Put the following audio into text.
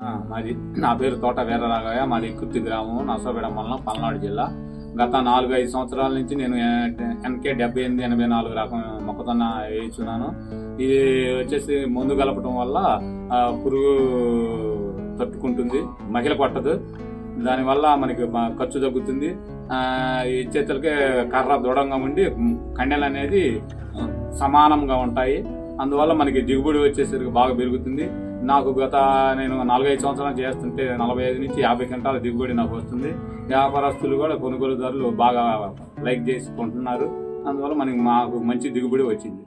మాది నా పేరు తోట వీరరాఘవయ్య. మాది కుర్తి గ్రామం నర్సపేట మండలం పల్నాడు జిల్లా. గత నాలుగు ఐదు సంవత్సరాల నుంచి నేను ఎన్కే డెబ్బై ఎనిమిది ఎనభై నాలుగు రకం మొక్కజొన్న వేయించున్నాను. ఇది వచ్చేసి ముందు కలపటం వల్ల పురుగు తట్టుకుంటుంది మహిళ పట్టదు. దానివల్ల మనకి ఖర్చు తగ్గుతుంది. ఈ చేతులకి కర్ర దృఢంగా ఉండి కండెలు అనేది సమానంగా ఉంటాయి. అందువల్ల మనకి దిగుబడి వచ్చేసరికి బాగా పెరుగుతుంది. నాకు గత నేను నాలుగైదు సంవత్సరాలు చేస్తుంటే నలభై ఐదు నుంచి యాభై క్వింటాల దిగుబడి నాకు వస్తుంది. వ్యాపారస్తులు కూడా కొనుగోలుదారులు బాగా లైక్ చేసి కొంటున్నారు అందువల్ల మనకి మాకు మంచి దిగుబడి వచ్చింది.